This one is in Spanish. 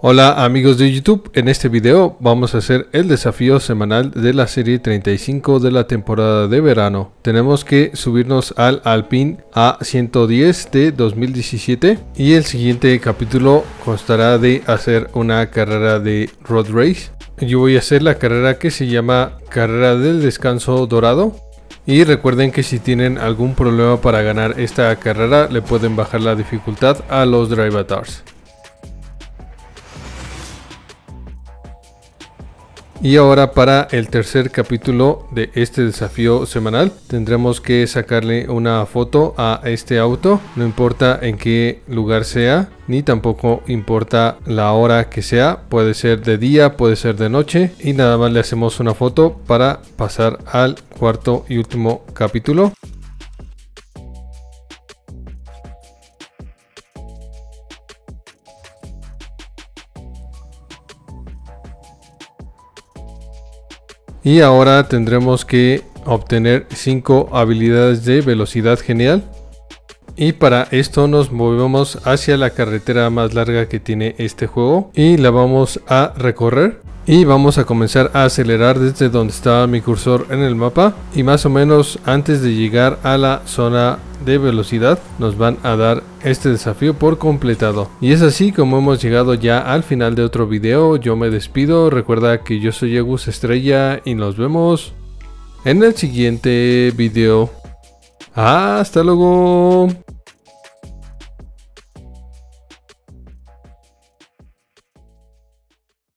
Hola amigos de YouTube, en este video vamos a hacer el desafío semanal de la serie 35 de la temporada de verano. Tenemos que subirnos al Alpine A110 de 2017 y el siguiente capítulo constará de hacer una carrera de road race. Yo voy a hacer la carrera que se llama carrera del descanso dorado. Y recuerden que si tienen algún problema para ganar esta carrera le pueden bajar la dificultad a los Drive Y ahora para el tercer capítulo de este desafío semanal tendremos que sacarle una foto a este auto, no importa en qué lugar sea, ni tampoco importa la hora que sea, puede ser de día, puede ser de noche y nada más le hacemos una foto para pasar al cuarto y último capítulo. Y ahora tendremos que obtener 5 habilidades de velocidad genial. Y para esto nos movemos hacia la carretera más larga que tiene este juego y la vamos a recorrer. Y vamos a comenzar a acelerar desde donde estaba mi cursor en el mapa y más o menos antes de llegar a la zona de velocidad nos van a dar este desafío por completado. Y es así como hemos llegado ya al final de otro video. Yo me despido. Recuerda que yo soy Agus Estrella y nos vemos en el siguiente video. Hasta luego.